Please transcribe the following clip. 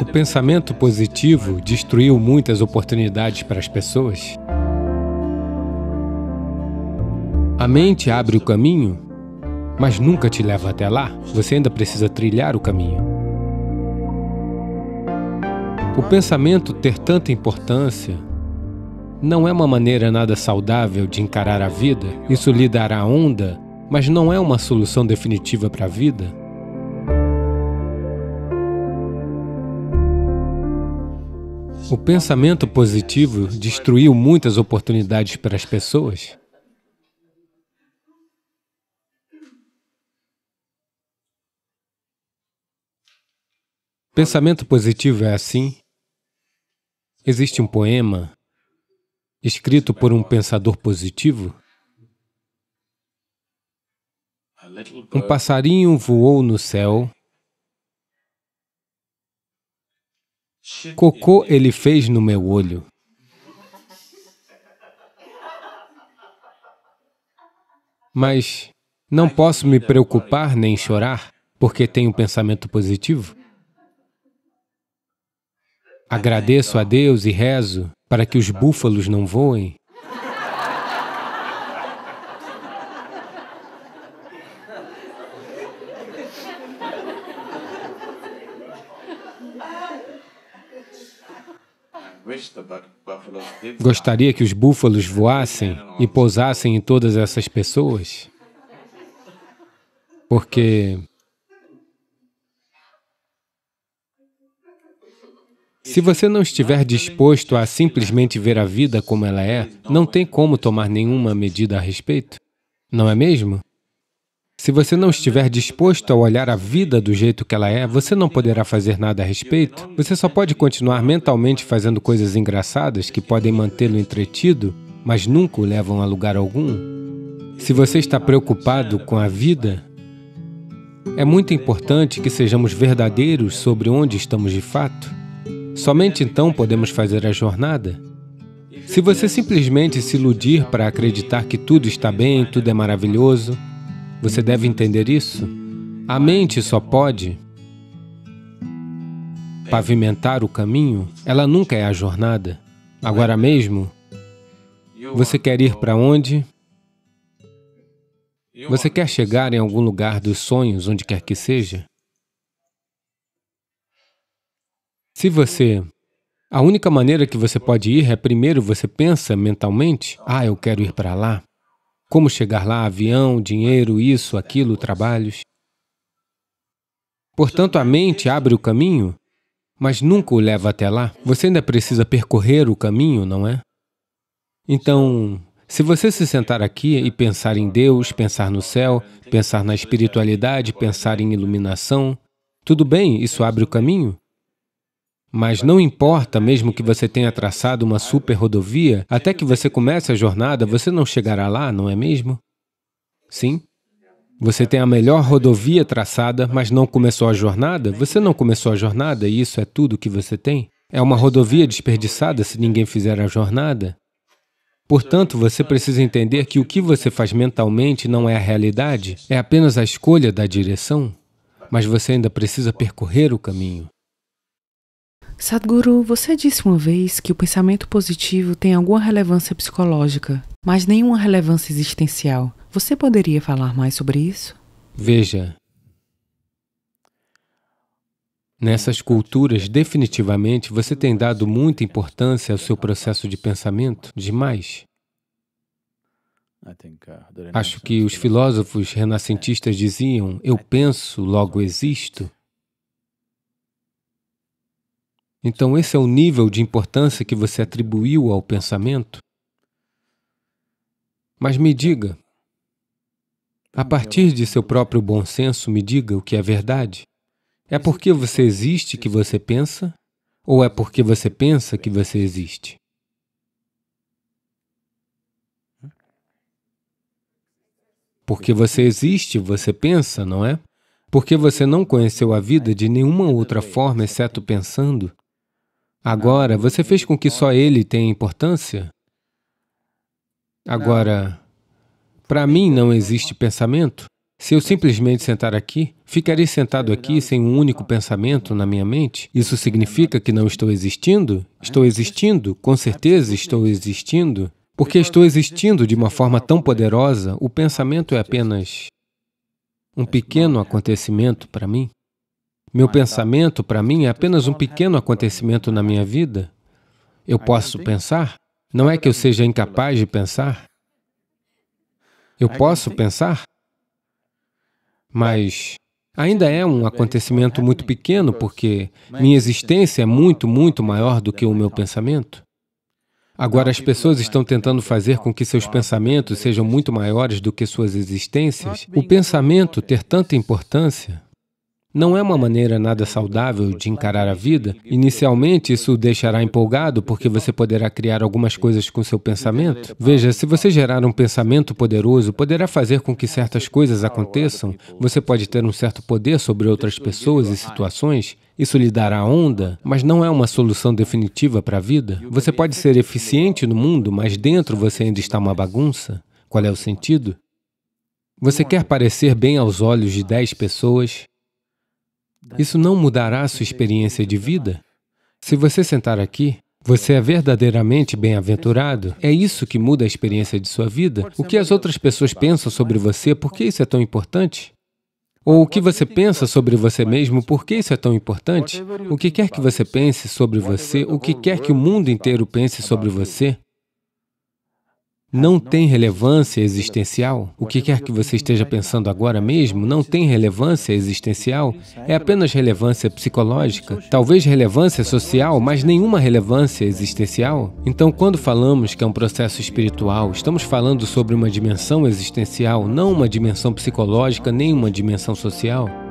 O pensamento positivo destruiu muitas oportunidades para as pessoas. A mente abre o caminho, mas nunca te leva até lá. Você ainda precisa trilhar o caminho. O pensamento ter tanta importância não é uma maneira nada saudável de encarar a vida. Isso lhe dará onda, mas não é uma solução definitiva para a vida. O pensamento positivo destruiu muitas oportunidades para as pessoas. Pensamento positivo é assim. Existe um poema escrito por um pensador positivo. Um passarinho voou no céu Cocô ele fez no meu olho. Mas não posso me preocupar nem chorar, porque tenho um pensamento positivo. Agradeço a Deus e rezo para que os búfalos não voem. Gostaria que os búfalos voassem e pousassem em todas essas pessoas? Porque se você não estiver disposto a simplesmente ver a vida como ela é, não tem como tomar nenhuma medida a respeito, não é mesmo? Se você não estiver disposto a olhar a vida do jeito que ela é, você não poderá fazer nada a respeito. Você só pode continuar mentalmente fazendo coisas engraçadas que podem mantê-lo entretido, mas nunca o levam a lugar algum. Se você está preocupado com a vida, é muito importante que sejamos verdadeiros sobre onde estamos de fato. Somente então podemos fazer a jornada. Se você simplesmente se iludir para acreditar que tudo está bem, tudo é maravilhoso, você deve entender isso. A mente só pode pavimentar o caminho, ela nunca é a jornada. Agora mesmo, você quer ir para onde? Você quer chegar em algum lugar dos sonhos, onde quer que seja? Se você... A única maneira que você pode ir é primeiro você pensa mentalmente, ah, eu quero ir para lá. Como chegar lá, avião, dinheiro, isso, aquilo, trabalhos. Portanto, a mente abre o caminho, mas nunca o leva até lá. Você ainda precisa percorrer o caminho, não é? Então, se você se sentar aqui e pensar em Deus, pensar no céu, pensar na espiritualidade, pensar em iluminação, tudo bem, isso abre o caminho. Mas não importa, mesmo que você tenha traçado uma super rodovia, até que você comece a jornada, você não chegará lá, não é mesmo? Sim? Você tem a melhor rodovia traçada, mas não começou a jornada? Você não começou a jornada e isso é tudo que você tem? É uma rodovia desperdiçada se ninguém fizer a jornada? Portanto, você precisa entender que o que você faz mentalmente não é a realidade, é apenas a escolha da direção, mas você ainda precisa percorrer o caminho. Sadhguru, você disse uma vez que o pensamento positivo tem alguma relevância psicológica, mas nenhuma relevância existencial. Você poderia falar mais sobre isso? Veja, nessas culturas, definitivamente, você tem dado muita importância ao seu processo de pensamento, demais. Acho que os filósofos renascentistas diziam, eu penso, logo existo. Então, esse é o nível de importância que você atribuiu ao pensamento? Mas me diga, a partir de seu próprio bom senso, me diga o que é verdade. É porque você existe que você pensa? Ou é porque você pensa que você existe? Porque você existe, você pensa, não é? Porque você não conheceu a vida de nenhuma outra forma exceto pensando, Agora, você fez com que só ele tenha importância? Agora, para mim não existe pensamento? Se eu simplesmente sentar aqui, ficarei sentado aqui sem um único pensamento na minha mente? Isso significa que não estou existindo? Estou existindo, com certeza estou existindo. Porque estou existindo de uma forma tão poderosa, o pensamento é apenas um pequeno acontecimento para mim. Meu pensamento, para mim, é apenas um pequeno acontecimento na minha vida. Eu posso pensar? Não é que eu seja incapaz de pensar. Eu posso pensar? Mas ainda é um acontecimento muito pequeno, porque minha existência é muito, muito maior do que o meu pensamento. Agora, as pessoas estão tentando fazer com que seus pensamentos sejam muito maiores do que suas existências. O pensamento ter tanta importância não é uma maneira nada saudável de encarar a vida. Inicialmente, isso o deixará empolgado, porque você poderá criar algumas coisas com seu pensamento. Veja, se você gerar um pensamento poderoso, poderá fazer com que certas coisas aconteçam. Você pode ter um certo poder sobre outras pessoas e situações. Isso lhe dará onda, mas não é uma solução definitiva para a vida. Você pode ser eficiente no mundo, mas dentro você ainda está uma bagunça. Qual é o sentido? Você quer parecer bem aos olhos de dez pessoas, isso não mudará a sua experiência de vida? Se você sentar aqui, você é verdadeiramente bem-aventurado? É isso que muda a experiência de sua vida? O que as outras pessoas pensam sobre você, por que isso é tão importante? Ou o que você pensa sobre você mesmo, por que isso é tão importante? O que quer que você pense sobre você, o que quer que o mundo inteiro pense sobre você, não tem relevância existencial? O que quer que você esteja pensando agora mesmo não tem relevância existencial? É apenas relevância psicológica? Talvez relevância social, mas nenhuma relevância existencial? Então, quando falamos que é um processo espiritual, estamos falando sobre uma dimensão existencial, não uma dimensão psicológica, nem uma dimensão social?